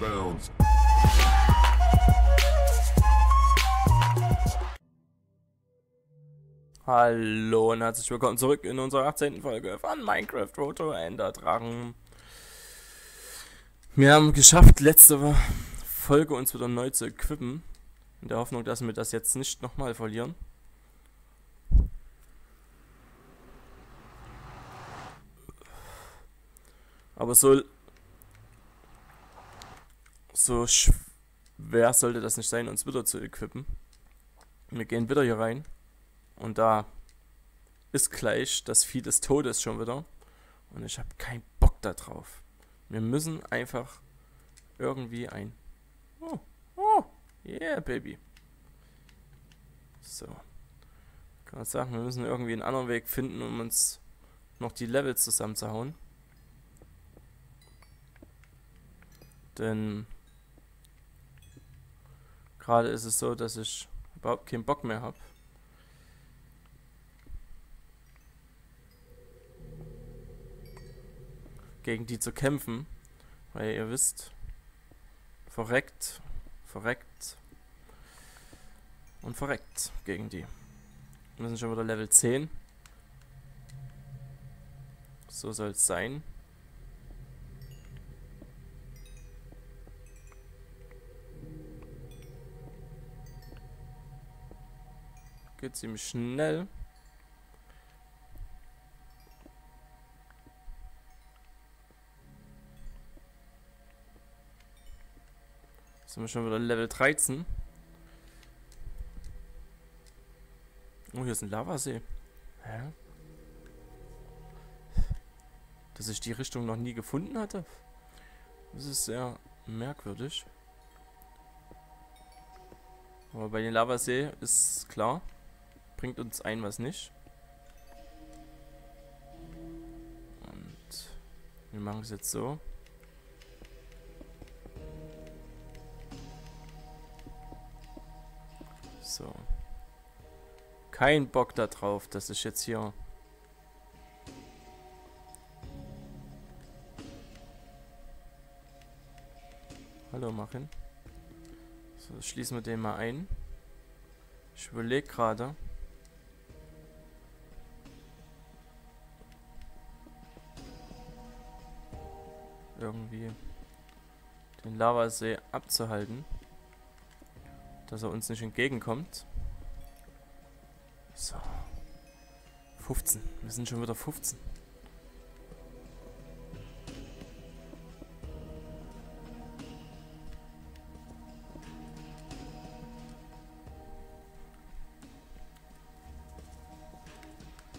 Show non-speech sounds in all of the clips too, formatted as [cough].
bounds. Hallo und herzlich willkommen zurück in unserer 18. Folge von Minecraft Roto Ender Drachen. Wir haben geschafft, letzte Folge uns wieder neu zu equippen. In der Hoffnung, dass wir das jetzt nicht nochmal verlieren. Aber so, so schwer sollte das nicht sein, uns wieder zu equippen. Wir gehen wieder hier rein. Und da ist gleich das Vieh des Todes schon wieder. Und ich habe keinen Bock da drauf. Wir müssen einfach irgendwie ein... Oh, oh, yeah, Baby. So. Kann man sagen, wir müssen irgendwie einen anderen Weg finden, um uns noch die Levels zusammenzuhauen. Denn gerade ist es so, dass ich überhaupt keinen Bock mehr habe. gegen die zu kämpfen. Weil ihr wisst, verreckt, verreckt und verreckt gegen die. Wir sind schon wieder Level 10. So soll es sein. Geht ziemlich schnell. Sind wir schon wieder Level 13. Oh, hier ist ein Lavasee. Hä? Dass ich die Richtung noch nie gefunden hatte. Das ist sehr merkwürdig. Aber bei den Lavasee ist klar. Bringt uns ein was nicht. Und wir machen es jetzt so. So. Kein Bock da drauf, dass ich jetzt hier... Hallo, machen. So, schließen wir den mal ein. Ich überlege gerade. Irgendwie den Lavasee abzuhalten dass er uns nicht entgegenkommt. So. 15. Wir sind schon wieder 15.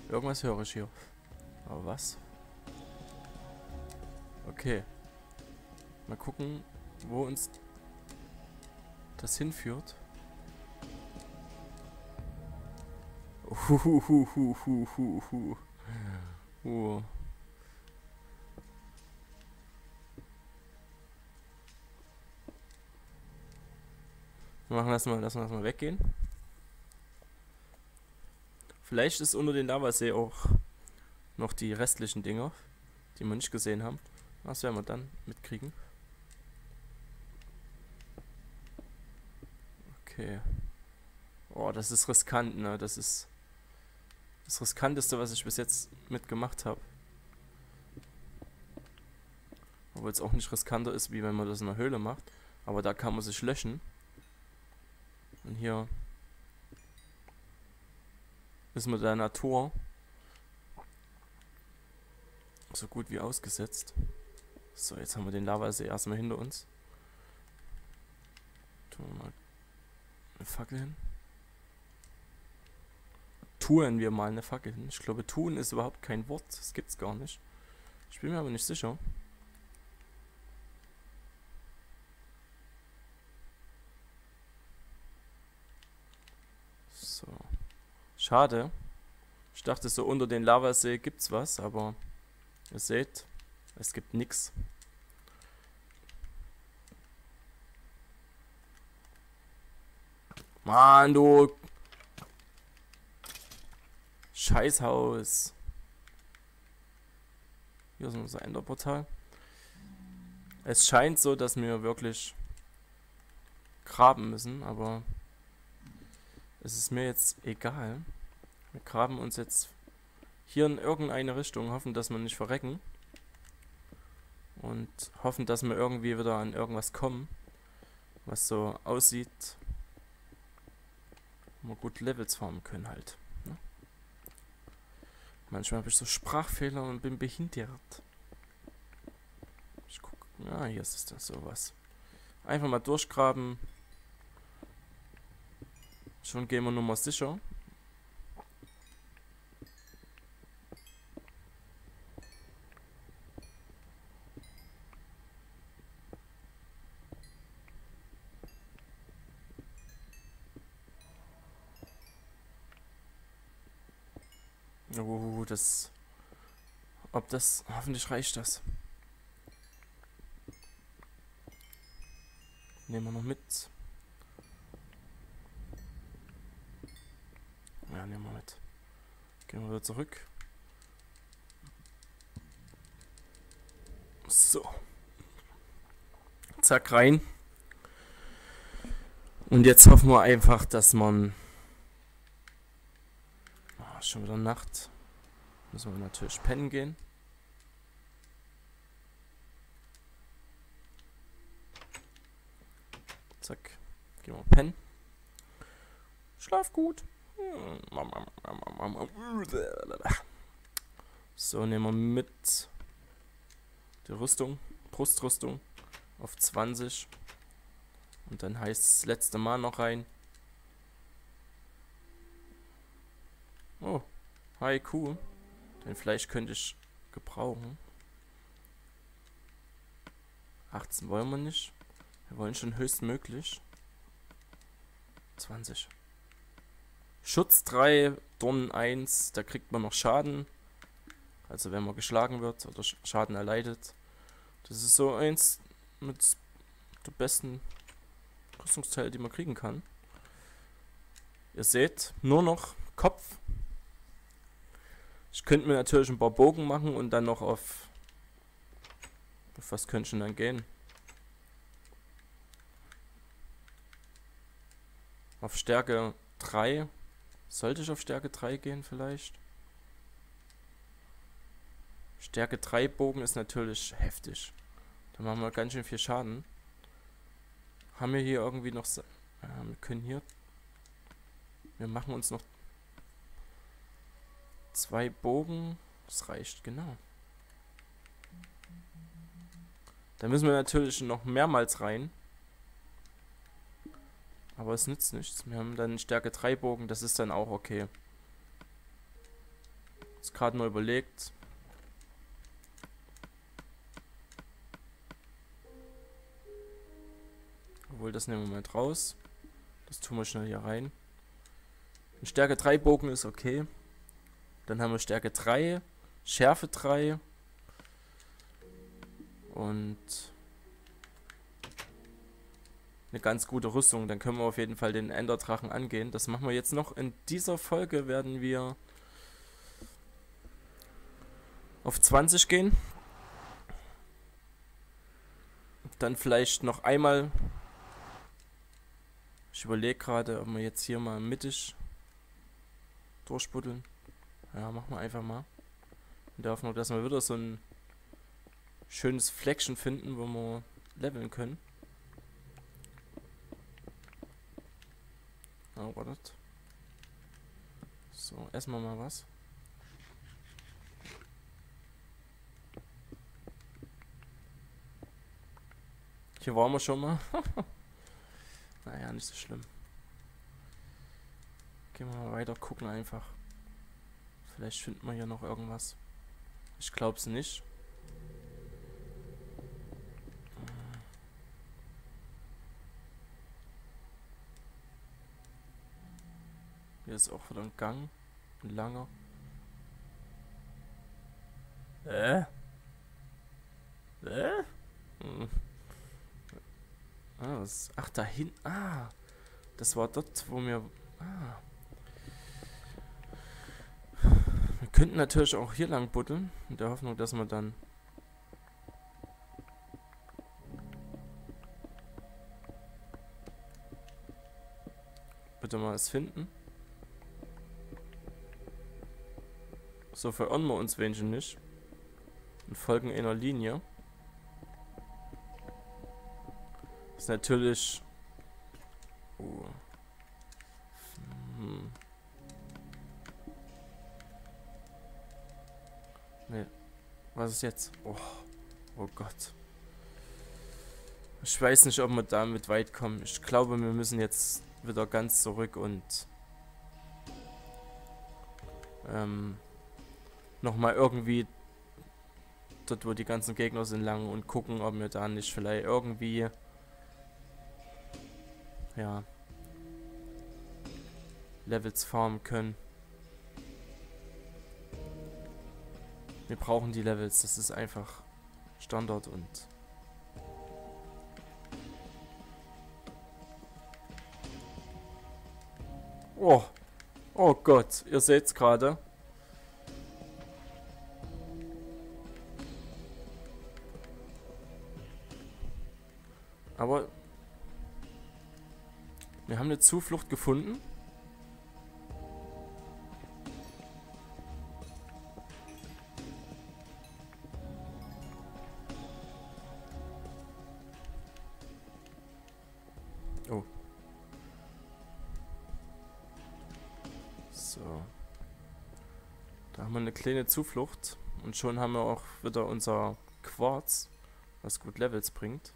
Irgendwas höre ich hier. Aber was? Okay. Mal gucken, wo uns das hinführt. Huhuhuhuhuhu. Uh. Wir machen das mal, lassen wir das mal weggehen. Vielleicht ist unter den Lavasee auch noch die restlichen Dinger, die wir nicht gesehen haben. Das werden wir dann mitkriegen. Okay. Oh, das ist riskant, ne? Das ist das riskanteste, was ich bis jetzt mitgemacht habe. Obwohl es auch nicht riskanter ist, wie wenn man das in der Höhle macht. Aber da kann man sich löschen. Und hier ist mit der Natur so gut wie ausgesetzt. So, jetzt haben wir den Lavasee erstmal hinter uns. Tun wir mal eine Fackel hin tun wir mal eine Fackel hin. Ich glaube, tun ist überhaupt kein Wort. Das gibt's gar nicht. Ich bin mir aber nicht sicher. So. Schade. Ich dachte, so unter den Lavasee gibt's was, aber ihr seht, es gibt nichts. Mann, du Scheißhaus. Hier ist unser Enderportal. Es scheint so, dass wir wirklich graben müssen, aber es ist mir jetzt egal. Wir graben uns jetzt hier in irgendeine Richtung, hoffen, dass wir nicht verrecken. Und hoffen, dass wir irgendwie wieder an irgendwas kommen, was so aussieht, wir gut Levels farmen können halt. Ne? Manchmal habe ich so Sprachfehler und bin behindert. Ich gucke, ja, hier ist es dann sowas. Einfach mal durchgraben. Schon gehen wir nur sicher. Oh, das... Ob das... Hoffentlich reicht das. Nehmen wir noch mit. Ja, nehmen wir mit. Gehen wir wieder zurück. So. Zack, rein. Und jetzt hoffen wir einfach, dass man schon wieder Nacht. Müssen wir natürlich pennen gehen. Zack. Gehen wir pennen. Schlaf gut. So, nehmen wir mit die Rüstung, Brustrüstung auf 20. Und dann heißt es das letzte Mal noch rein. Oh, hi, cool. Dein Fleisch könnte ich gebrauchen. 18 wollen wir nicht. Wir wollen schon höchstmöglich. 20. Schutz 3, Dornen 1, da kriegt man noch Schaden. Also wenn man geschlagen wird oder Schaden erleidet. Das ist so eins mit der besten Rüstungsteile, die man kriegen kann. Ihr seht, nur noch Kopf ich könnte mir natürlich ein paar Bogen machen und dann noch auf... Auf was könnte denn dann gehen? Auf Stärke 3. Sollte ich auf Stärke 3 gehen vielleicht? Stärke 3 Bogen ist natürlich heftig. Da machen wir ganz schön viel Schaden. Haben wir hier irgendwie noch... Ja, wir können hier... Wir machen uns noch Zwei Bogen. Das reicht, genau. Da müssen wir natürlich noch mehrmals rein. Aber es nützt nichts. Wir haben dann Stärke 3 Bogen, das ist dann auch okay. Ist gerade mal überlegt. Obwohl, das nehmen wir mal raus. Das tun wir schnell hier rein. Ein Stärke 3 Bogen ist okay. Dann haben wir Stärke 3, Schärfe 3 und eine ganz gute Rüstung. Dann können wir auf jeden Fall den Enderdrachen angehen. Das machen wir jetzt noch. In dieser Folge werden wir auf 20 gehen. Dann vielleicht noch einmal. Ich überlege gerade, ob wir jetzt hier mal mittig durchbuddeln. Ja, machen wir einfach mal. In der Hoffnung, dass wir wieder so ein schönes Fleckchen finden, wo wir leveln können. Oh, wartet. So, erstmal mal was. Hier waren wir schon mal. [laughs] naja, nicht so schlimm. Gehen wir mal weiter, gucken einfach. Vielleicht finden wir hier noch irgendwas. Ich glaube es nicht. Hier ist auch wieder ein Gang. Ein langer. Äh? Äh? Hm. Ah, was? Ach, da hinten. Ah. Das war dort, wo wir. Ah. könnten natürlich auch hier lang buddeln, in der Hoffnung, dass man dann... Bitte mal es finden. So verirren wir uns wenigstens nicht. Und folgen einer Linie. Ist natürlich Was ist jetzt? Oh. Oh Gott. Ich weiß nicht, ob wir damit weit kommen. Ich glaube, wir müssen jetzt wieder ganz zurück und ähm, nochmal irgendwie dort, wo die ganzen Gegner sind, lang und gucken, ob wir da nicht vielleicht irgendwie ja Levels farmen können. Wir brauchen die Levels, das ist einfach Standard und Oh. Oh Gott, ihr seht's gerade. Aber wir haben eine Zuflucht gefunden. Zuflucht. Und schon haben wir auch wieder unser Quarz, was gut Levels bringt.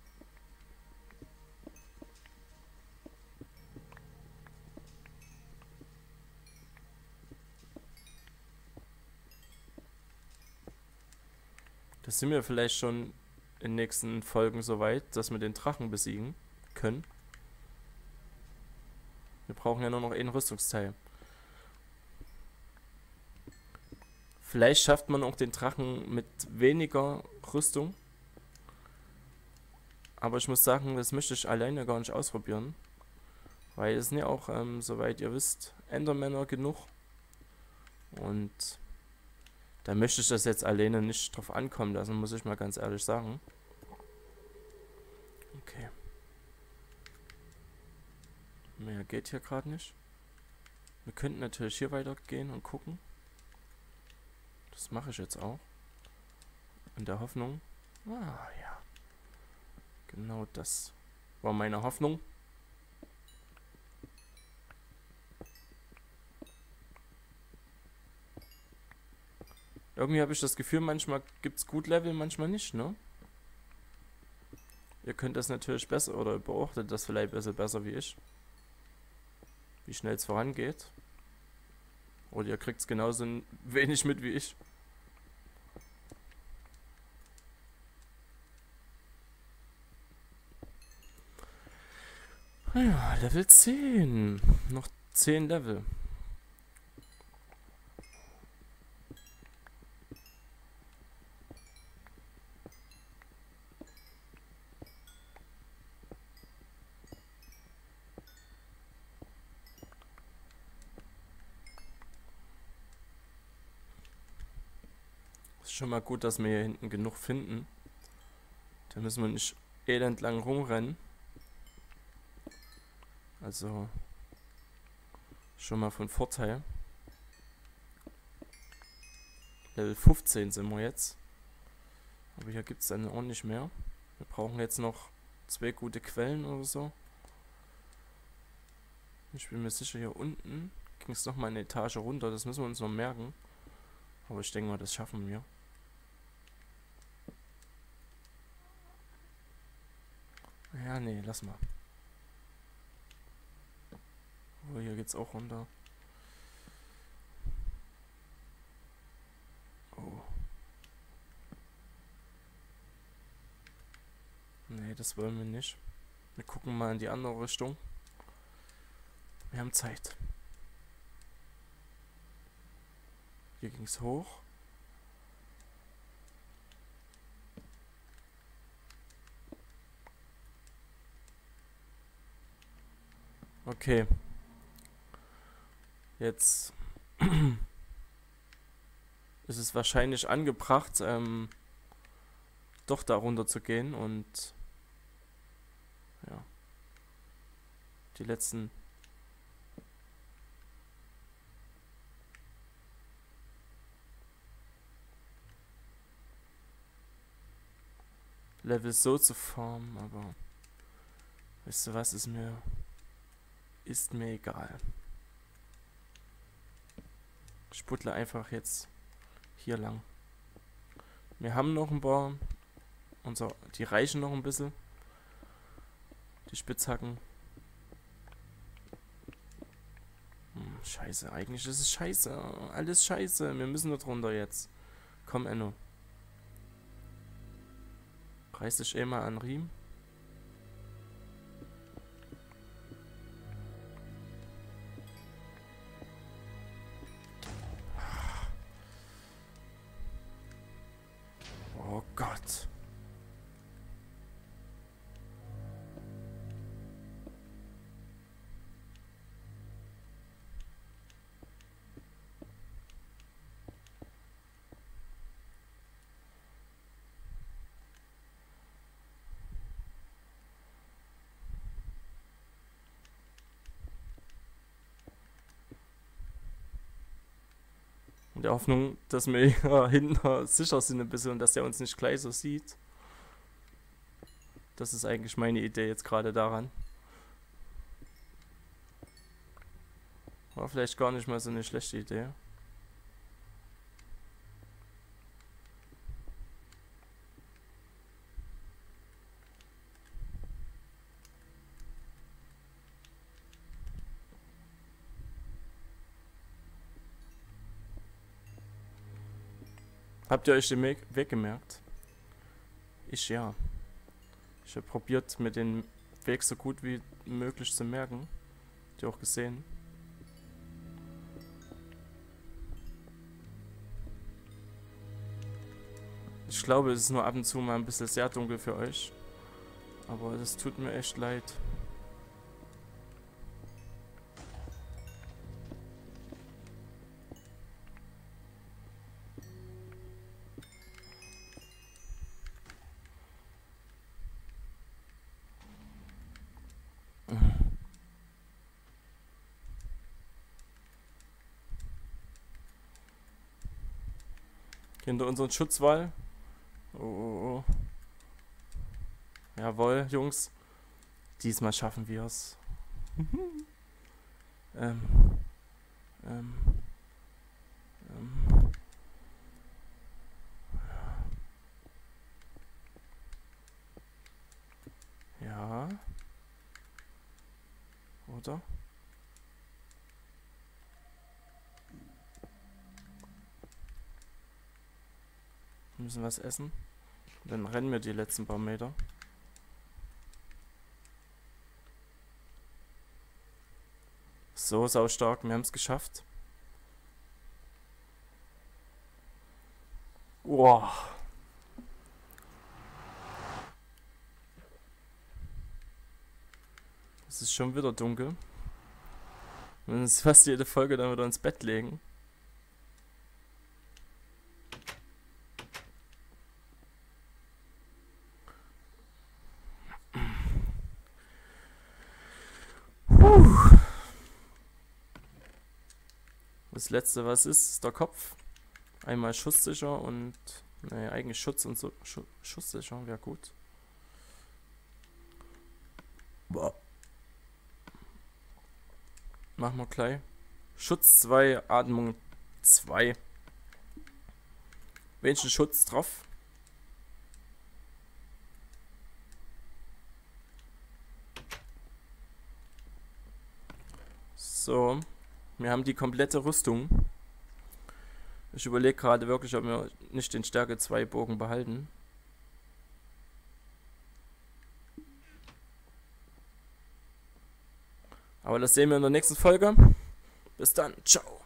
Da sind wir vielleicht schon in den nächsten Folgen so weit, dass wir den Drachen besiegen können. Wir brauchen ja nur noch ein Rüstungsteil. Vielleicht schafft man auch den Drachen mit weniger Rüstung. Aber ich muss sagen, das möchte ich alleine gar nicht ausprobieren. Weil es sind ja auch, ähm, soweit ihr wisst, Endermänner genug. Und da möchte ich das jetzt alleine nicht drauf ankommen lassen, muss ich mal ganz ehrlich sagen. Okay. Mehr geht hier gerade nicht. Wir könnten natürlich hier weitergehen und gucken. Das mache ich jetzt auch. In der Hoffnung. Ah ja. Genau das war meine Hoffnung. Irgendwie habe ich das Gefühl, manchmal gibt es gut Level, manchmal nicht, ne? Ihr könnt das natürlich besser oder beobachtet das vielleicht besser, besser wie ich. Wie schnell es vorangeht. Oder ihr kriegt es genauso wenig mit wie ich. Ja, Level 10. Noch 10 Level. Ist schon mal gut, dass wir hier hinten genug finden. Da müssen wir nicht elend lang rumrennen. Also schon mal von Vorteil. Level 15 sind wir jetzt. Aber hier gibt es dann auch nicht mehr. Wir brauchen jetzt noch zwei gute Quellen oder so. Ich bin mir sicher, hier unten ging es nochmal eine Etage runter. Das müssen wir uns noch merken. Aber ich denke mal, das schaffen wir. Ja, nee, lass mal. Oh, hier geht's auch runter. Oh. Nee, das wollen wir nicht. Wir gucken mal in die andere Richtung. Wir haben Zeit. Hier ging's hoch. Okay. Jetzt [clears throat] ist es wahrscheinlich angebracht, ähm, doch darunter zu gehen und ja, die letzten Level so zu formen, aber weißt du was, ist mir ist mir egal. Puttle einfach jetzt hier lang. Wir haben noch ein paar. Unser, die reichen noch ein bisschen. Die Spitzhacken. Hm, scheiße, eigentlich ist es scheiße. Alles scheiße. Wir müssen da drunter jetzt. Komm, Enno. Reiß dich eh mal an Riemen. Der Hoffnung, dass wir [laughs] hier hinten sicher sind ein bisschen und dass er uns nicht gleich so sieht. Das ist eigentlich meine Idee jetzt gerade daran. War vielleicht gar nicht mal so eine schlechte Idee. Habt ihr euch den Weg gemerkt? Ich ja. Ich habe probiert, mir den Weg so gut wie möglich zu merken. Habt ihr auch gesehen? Ich glaube, es ist nur ab und zu mal ein bisschen sehr dunkel für euch. Aber das tut mir echt leid. Hinter unseren Schutzwall. Oh, oh, oh. Jawohl, Jungs. Diesmal schaffen wir es. [laughs] ähm. Ähm. Ähm. Ja. Oder? Wir müssen was essen. Dann rennen wir die letzten paar Meter. So, sau stark. Wir haben es geschafft. Wow. Es ist schon wieder dunkel. Wir müssen fast jede Folge dann wieder ins Bett legen. Das letzte, was ist, ist der Kopf. Einmal schusssicher und. Ne, eigentlich Schutz und so. Sch schusssicher wäre gut. Boah. Machen wir gleich. Schutz 2, Atmung 2. Welchen Schutz drauf? So. Wir haben die komplette Rüstung. Ich überlege gerade wirklich, ob wir nicht den Stärke 2 Bogen behalten. Aber das sehen wir in der nächsten Folge. Bis dann. Ciao.